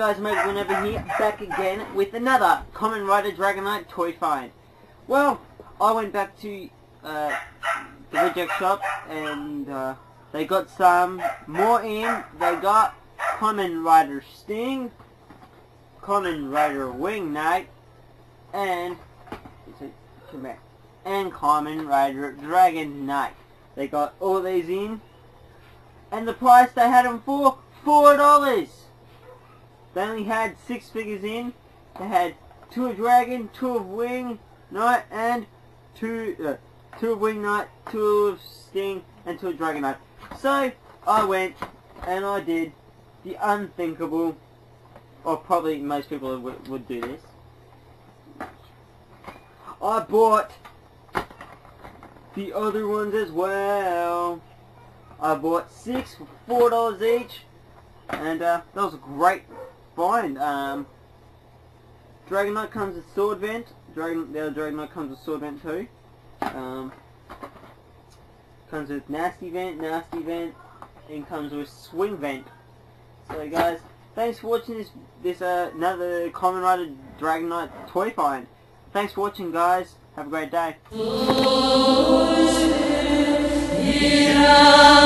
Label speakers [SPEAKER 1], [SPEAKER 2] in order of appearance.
[SPEAKER 1] guys, Megan over here, back again with another Kamen Rider Dragon Knight toy find. Well, I went back to uh, the reject shop and uh, they got some more in. They got Kamen Rider Sting, Kamen Rider Wing Knight, and come back, and Kamen Rider Dragon Knight. They got all these in, and the price they had them for four dollars. They only had six figures in. They had two of Dragon, two of Wing Knight, and two uh, two of Wing Knight, two of Sting, and two of Dragon Knight. So I went and I did the unthinkable, or probably most people would, would do this. I bought the other ones as well. I bought six for four dollars each, and uh, that was a great find. Um, Dragon Knight comes with sword vent. Dragon, the other Dragon Knight comes with sword vent too. Um, comes with nasty vent, nasty vent, and comes with swing vent. So guys, thanks for watching this this uh, another Kamen Rider Dragon Knight toy find. Thanks for watching guys. Have a great day.